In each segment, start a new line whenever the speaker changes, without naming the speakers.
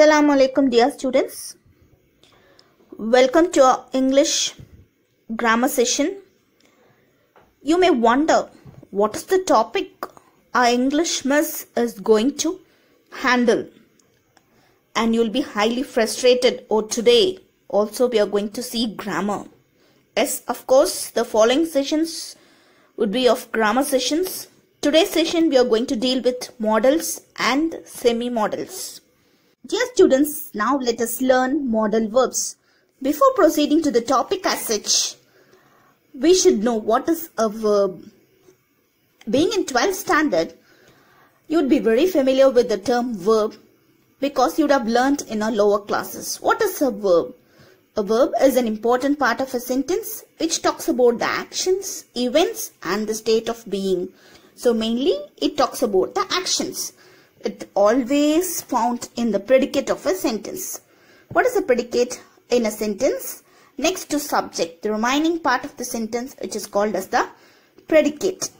Assalamu alaikum dear students. Welcome to our English grammar session. You may wonder what is the topic our English miss is going to handle and you'll be highly frustrated or today also we are going to see grammar. Yes, of course, the following sessions would be of grammar sessions. Today's session we are going to deal with modals and semi-modals. Dear students, now let us learn modal verbs. Before proceeding to the topic as such, we should know what is a verb. Being in 12th standard, you would be very familiar with the term verb because you would have learnt in our lower classes. What is a verb? A verb is an important part of a sentence which talks about the actions, events and the state of being. So mainly it talks about the actions. It always found in the predicate of a sentence. What is a predicate in a sentence? Next to subject, the remaining part of the sentence which is called as the predicate.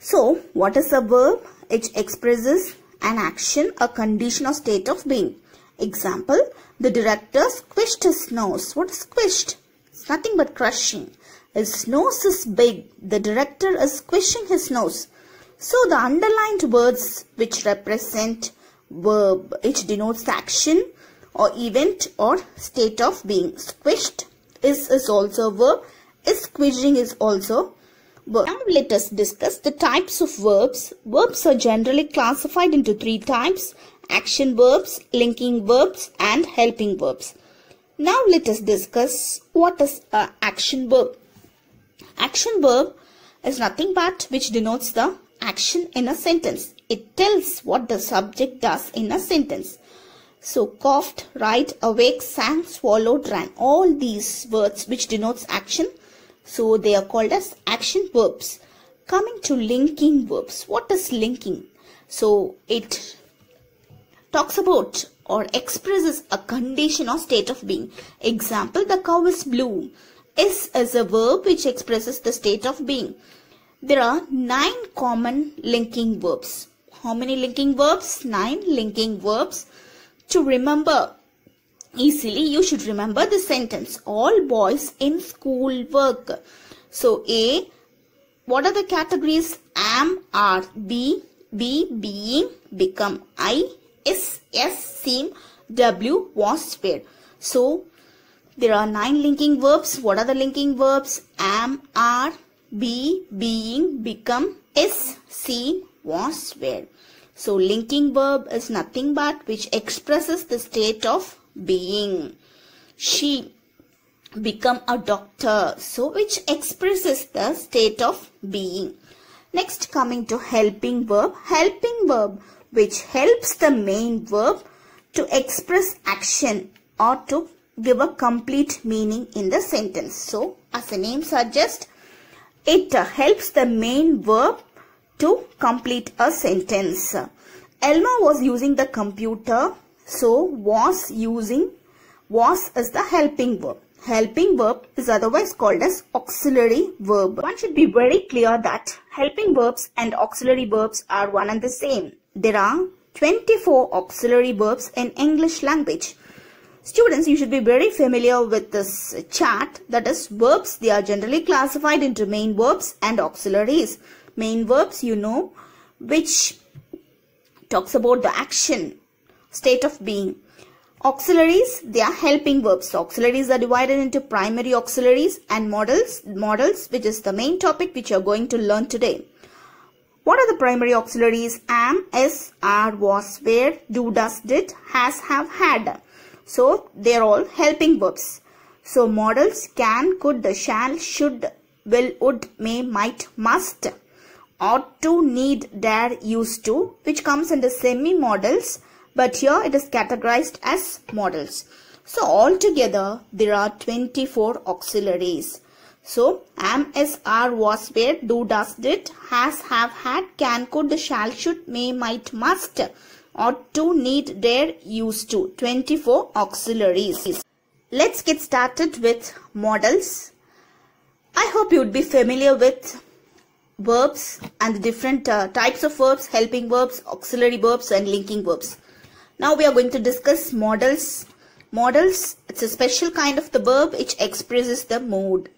So what is a verb? It expresses an action, a condition or state of being. Example, the director squished his nose. What is squished? It's nothing but crushing. His nose is big. The director is squishing his nose. So the underlined words which represent verb, which denotes action or event or state of being. Squished is, is also a verb. Is squishing is also verb. Now let us discuss the types of verbs. Verbs are generally classified into three types. Action verbs, linking verbs and helping verbs. Now let us discuss what is an action verb. Action verb is nothing but which denotes the action in a sentence. It tells what the subject does in a sentence. So coughed, right, awake, sang, swallowed, ran. All these words which denotes action. So they are called as action verbs. Coming to linking verbs. What is linking? So it talks about or expresses a condition or state of being. Example, the cow is blue. Is is a verb which expresses the state of being. There are nine common linking verbs. How many linking verbs? Nine linking verbs. To remember easily, you should remember the sentence. All boys in school work. So A, what are the categories? Am, are, be, be, being, become. I, is, yes, seem, W, was, were. So there are nine linking verbs. What are the linking verbs? Am, are, be, being, become, is, seem, was, were. So linking verb is nothing but which expresses the state of being. She become a doctor. So which expresses the state of being. Next coming to helping verb. Helping verb which helps the main verb to express action or to give a complete meaning in the sentence. So as the name suggests, it helps the main verb to complete a sentence. Elma was using the computer. So was using was is the helping verb. Helping verb is otherwise called as auxiliary verb. One should be very clear that helping verbs and auxiliary verbs are one and the same. There are 24 auxiliary verbs in English language. Students, you should be very familiar with this chart. That is verbs. They are generally classified into main verbs and auxiliaries. Main verbs, you know, which talks about the action, state of being. Auxiliaries, they are helping verbs. Auxiliaries are divided into primary auxiliaries and modals, modals, which is the main topic which you are going to learn today. What are the primary auxiliaries? Am, is, are, was, were, do, does, did, has, have, had. So they are all helping verbs. So modals can, could, the shall, should, will, would, may, might, must, ought to, need, dare, used to, which comes under semi-modals, but here it is categorized as modals. So altogether there are 24 auxiliaries. So am, is, are, was, where, do, does, did, has, have, had, can, could, the shall, should, may, might, must, ought to, need, dare, used to. 24 auxiliaries. Let's get started with modals. I hope you would be familiar with verbs and the different uh, types of verbs, helping verbs, auxiliary verbs and linking verbs. Now we are going to discuss modals. Modals, it's a special kind of the verb which expresses the mood.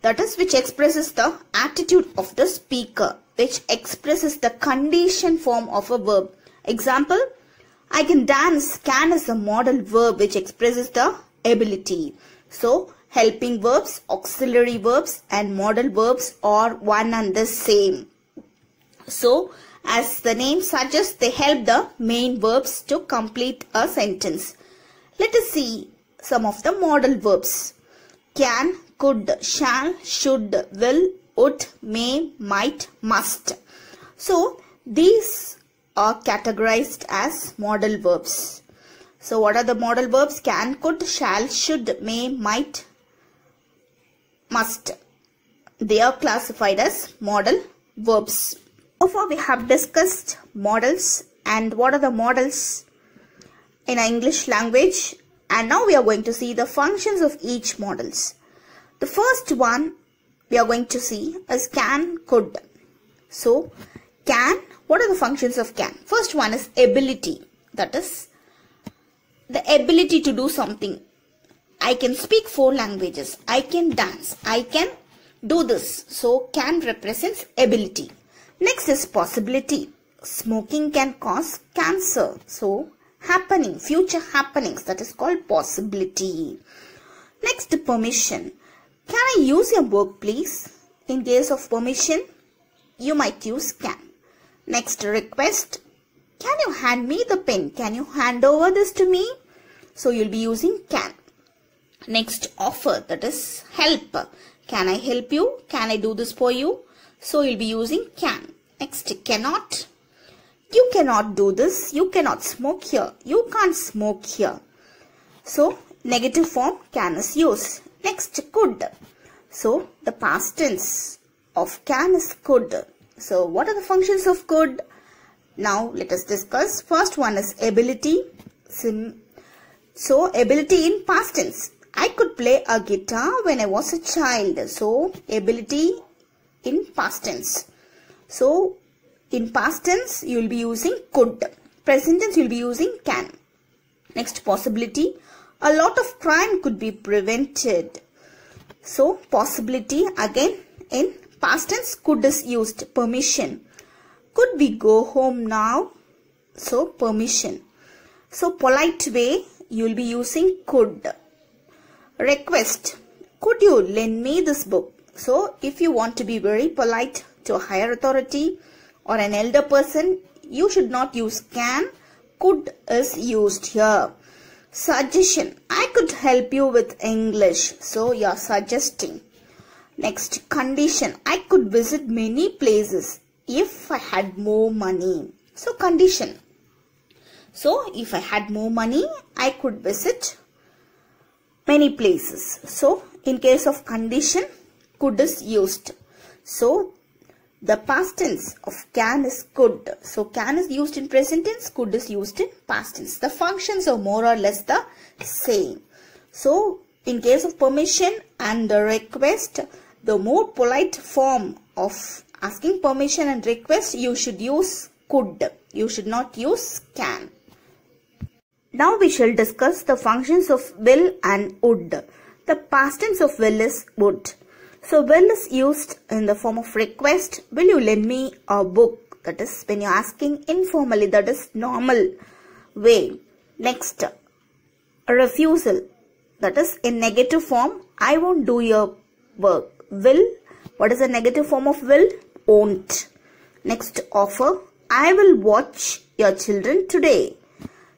That is which expresses the attitude of the speaker, which expresses the condition form of a verb. Example, I can dance. Can is a modal verb which expresses the ability. So, helping verbs, auxiliary verbs and modal verbs are one and the same. So, as the name suggests, they help the main verbs to complete a sentence. Let us see some of the modal verbs. Can, could, shall, should, will, would, may, might, must. So, these are categorized as modal verbs. So, what are the modal verbs? Can, could, shall, should, may, might, must. They are classified as modal verbs. So far we have discussed modals and what are the modals in English language and now we are going to see the functions of each modals. The first one we are going to see is can, could. So can, what are the functions of can? First one is ability that is the ability to do something. I can speak four languages. I can dance. I can do this. So can represents ability. Next is possibility. Smoking can cause cancer. So, happening, future happenings, that is called possibility. Next, permission. Can I use your book, please? In case of permission, you might use can. Next, request. Can you hand me the pen? Can you hand over this to me? So, you'll be using can. Next, offer. That is help. Can I help you? Can I do this for you? So you'll be using can. Next, cannot. You cannot do this. You cannot smoke here. You can't smoke here. So, negative form can is used. Next, could. So, the past tense of can is could. So, what are the functions of could? Now, let us discuss. First one is ability. So, ability in past tense. I could play a guitar when I was a child. So, ability in past tense. So, in past tense, you will be using could. Present tense, you will be using can. Next, possibility. A lot of crime could be prevented. So, possibility again in past tense, could is used. Permission. Could we go home now? So, permission. So, polite way, you will be using could. Request. Could you lend me this book? So, if you want to be very polite to a higher authority or an elder person, you should not use can. Could is used here. Suggestion. I could help you with English. So, you are suggesting. Next, condition. I could visit many places if I had more money. So, condition. So, if I had more money, I could visit many places. So, in case of condition, could is used. So, the past tense of can is could. So, can is used in present tense, could is used in past tense. The functions are more or less the same. So, in case of permission and the request, the more polite form of asking permission and request, you should use could. You should not use can. Now we shall discuss the functions of will and would. The past tense of will is would. So will is used in the form of request. Will you lend me a book? That is when you're asking informally. That is normal way. Next, refusal. That is in negative form. I won't do your work. Will. What is the negative form of will? Won't. Next, offer. I will watch your children today.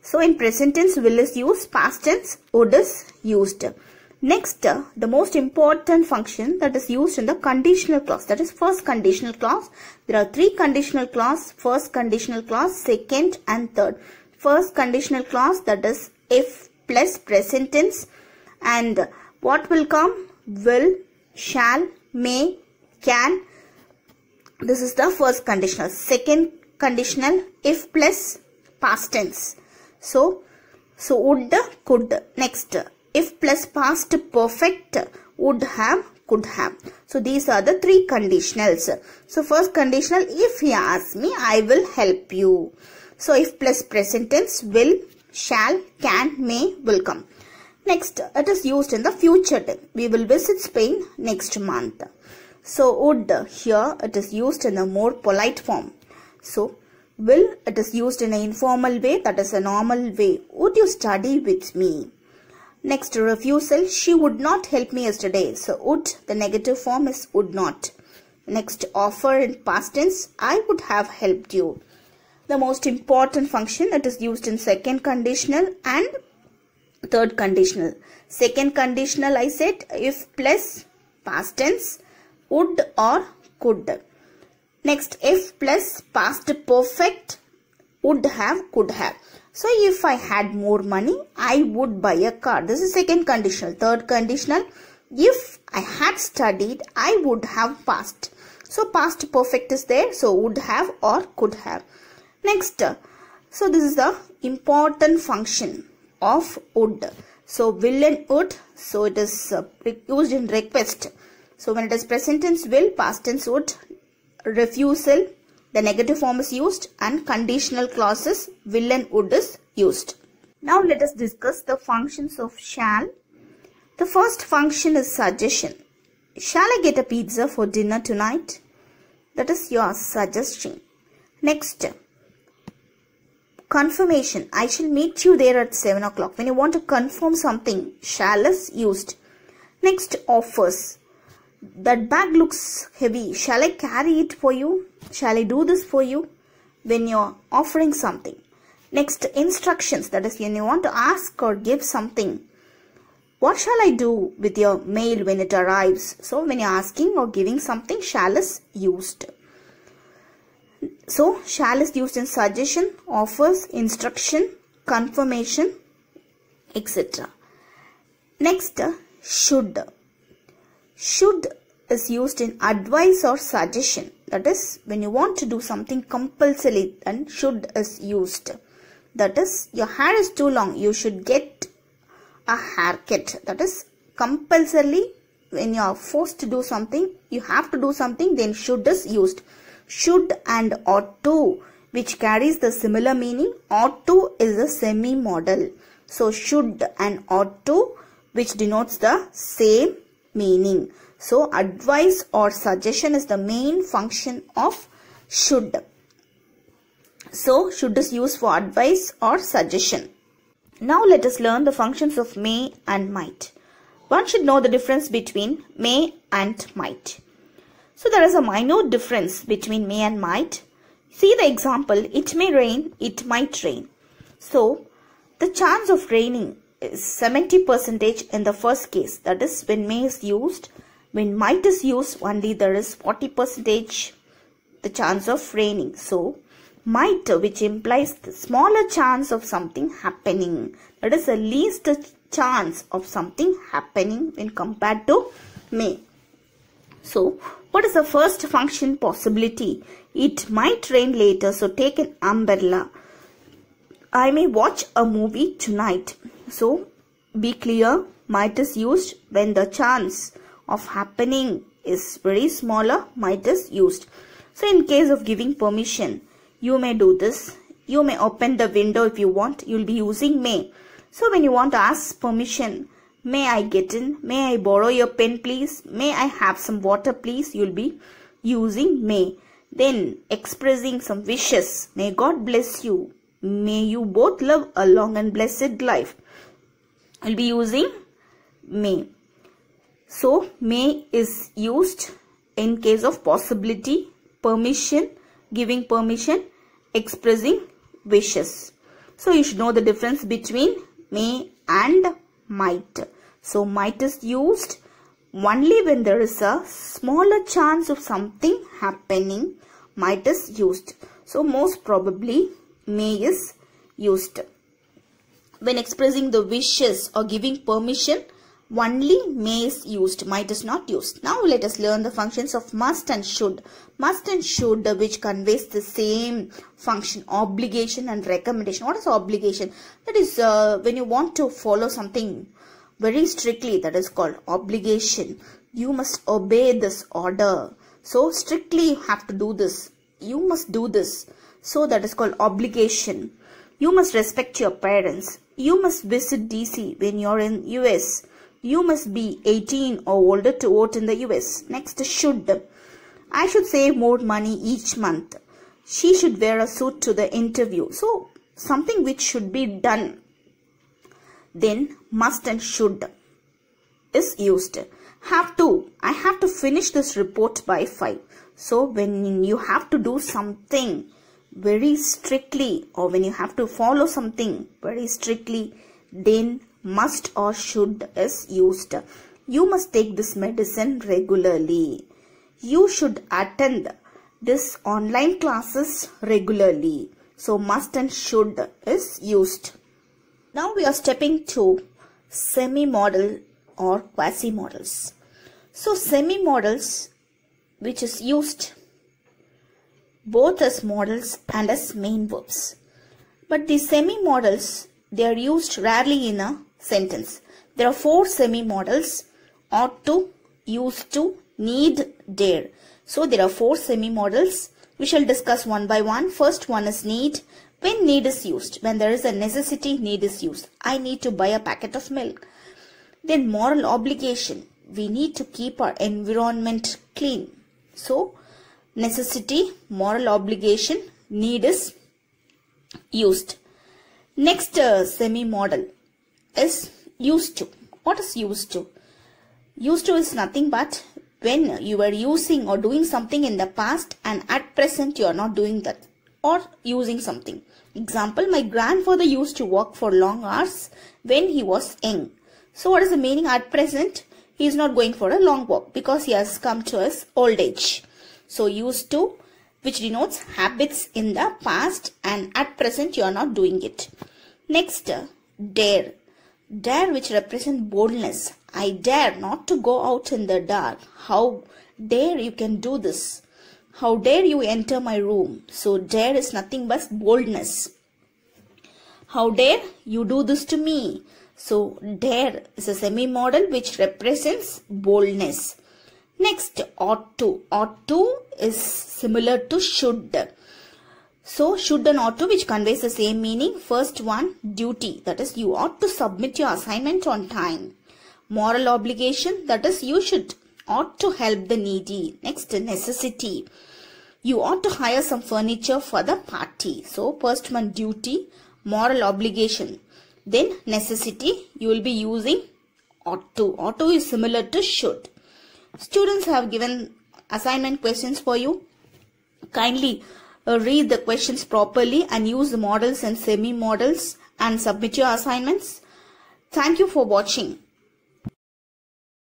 So in present tense, will is used. Past tense, would is used. Next, the most important function that is used in the conditional clause, that is first conditional clause. There are three conditional clause, first conditional clause, second and third. First conditional clause that is if plus present tense and what will come? Will, shall, may, can. This is the first conditional. Second conditional if plus past tense. So, so would, could. Next, if plus past perfect would have could have so these are the three conditionals so first conditional if he asks me i will help you So if plus present tense will, shall, can, may will come. Next, it is used in the future tense. We will visit Spain next month. So would here it is used in a more polite form. So will it is used in an informal way that is a normal way. Would you study with me? Next refusal she would not help me yesterday. So would the negative form is would not. Next offer in past tense I would have helped you. The most important function it is used in second conditional and third conditional. Second conditional I said if plus past tense would or could. Next if plus past perfect would have could have. So if I had more money I would buy a car. This is second conditional. Third conditional if I had studied I would have passed. So past perfect is there. So would have or could have. Next. So this is the important function of would. So will and would. So it is uh, used in request. So when it is present tense will, past tense would, refusal, the negative form is used and conditional clauses will and would is used. Now let us discuss the functions of shall. The first function is suggestion. Shall I get a pizza for dinner tonight? That is your suggestion. Next, confirmation. I shall meet you there at 7 o'clock. When you want to confirm something, shall is used. Next, offers. That bag looks heavy. Shall I carry it for you? Shall I do this for you? When you're offering something. Next, instructions. That is when you want to ask or give something. What shall I do with your mail when it arrives? So when you're asking or giving something, shall is used. So shall is used in suggestion, offers, instruction, confirmation, etc. Next, should. Should is used in advice or suggestion. That is when you want to do something compulsorily then should is used. That is your hair is too long. You should get a haircut. That is compulsorily when you are forced to do something, you have to do something, then should is used. Should and ought to, which carries the similar meaning. Ought to is a semi-modal. So should and ought to, which denotes the same meaning. So advice or suggestion is the main function of should. So should is used for advice or suggestion. Now let us learn the functions of may and might. One should know the difference between may and might. So there is a minute difference between may and might. See the example, it may rain, it might rain. So the chance of raining is 70 percentage in the first case. That is when may is used. When might is used, only there is 40 percentage the chance of raining. So might which implies the smaller chance of something happening. That is the least chance of something happening when compared to may. So what is the first function possibility? It might rain later so take an umbrella. I may watch a movie tonight. So be clear might is used when the chance of happening is very smaller might is used. So in case of giving permission you may do this. You may open the window if you want. You'll be using may. So when you want to ask permission, may I get in? May I borrow your pen please? May I have some water please? You'll be using may. Then expressing some wishes. May God bless you. May you both live a long and blessed life. You'll be using may. So may is used in case of possibility, permission, giving permission, expressing wishes. So you should know the difference between may and might. So might is used only when there is a smaller chance of something happening. Might is used. So most probably may is used. When expressing the wishes or giving permission, only may is used, might is not used. Now let us learn the functions of must and should. Must and should which conveys the same function, obligation and recommendation. What is obligation? That is uh, when you want to follow something very strictly that is called obligation. You must obey this order. So strictly you have to do this. You must do this. So that is called obligation. You must respect your parents. You must visit DC when you're in US. You must be 18 or older to vote in the US. Next, should. I should save more money each month. She should wear a suit to the interview. So, something which should be done. Then, must and should is used. Have to. I have to finish this report by 5. So, when you have to do something very strictly or when you have to follow something very strictly, then must or should is used. You must take this medicine regularly. You should attend this online classes regularly. So must and should is used. Now we are stepping to semi-modal or quasi-modals. So semi-modals which is used both as modals and as main verbs. But the semi-modals they are used rarely in a sentence. There are four semi-modals ought to, used to, need, dare. So there are four semi-modals. We shall discuss one by one. First one is need. When need is used, when there is a necessity, need is used. I need to buy a packet of milk. Then moral obligation. We need to keep our environment clean. So necessity, moral obligation, need is used. Next uh, semi-modal is used to. What is used to? Used to is nothing but when you were using or doing something in the past and at present you are not doing that or using something. Example, my grandfather used to work for long hours when he was young. So what is the meaning at present? He is not going for a long walk because he has come to his old age. So used to which denotes habits in the past and at present you are not doing it. Next, dare. Dare which represent boldness. I dare not to go out in the dark. How dare you can do this? How dare you enter my room? So dare is nothing but boldness. How dare you do this to me? So dare is a semi-modal which represents boldness. Next, ought to. Ought to is similar to should. So, should and ought to which conveys the same meaning. First one, duty. That is, you ought to submit your assignment on time. Moral obligation. That is, you should ought to help the needy. Next, necessity. You ought to hire some furniture for the party. So, first one, duty. Moral obligation. Then, necessity. You will be using ought to. Ought to is similar to should. Students have given assignment questions for you. Kindly uh, read the questions properly and use the modals and semi-modals and submit your assignments. Thank you for watching.